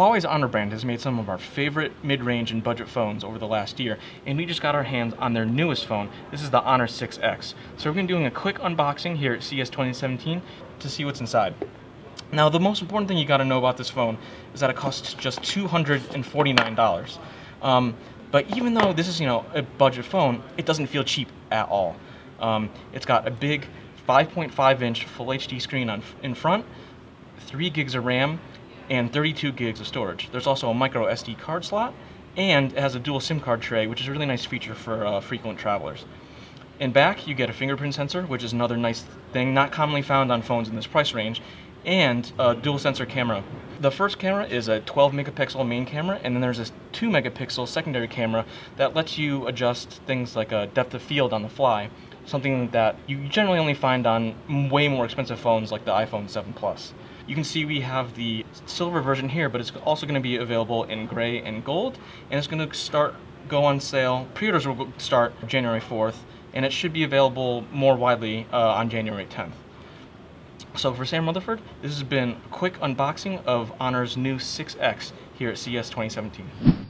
Huawei's Honor brand has made some of our favorite mid-range and budget phones over the last year, and we just got our hands on their newest phone. This is the Honor 6X. So we're going to be doing a quick unboxing here at CES 2017 to see what's inside. Now, the most important thing you got to know about this phone is that it costs just $249. Um, but even though this is, you know, a budget phone, it doesn't feel cheap at all. Um, it's got a big 5.5 inch full HD screen on, in front, 3 gigs of RAM, and 32 gigs of storage. There's also a micro SD card slot, and it has a dual SIM card tray, which is a really nice feature for uh, frequent travelers. In back, you get a fingerprint sensor, which is another nice thing not commonly found on phones in this price range, and a dual sensor camera. The first camera is a 12 megapixel main camera, and then there's this 2 megapixel secondary camera that lets you adjust things like a depth of field on the fly, something that you generally only find on way more expensive phones like the iPhone 7 Plus. You can see we have the silver version here, but it's also going to be available in gray and gold, and it's going to start go on sale. Pre-orders will start January 4th, and it should be available more widely uh, on January 10th. So for Sam Rutherford, this has been a quick unboxing of Honor's new 6X here at CES 2017.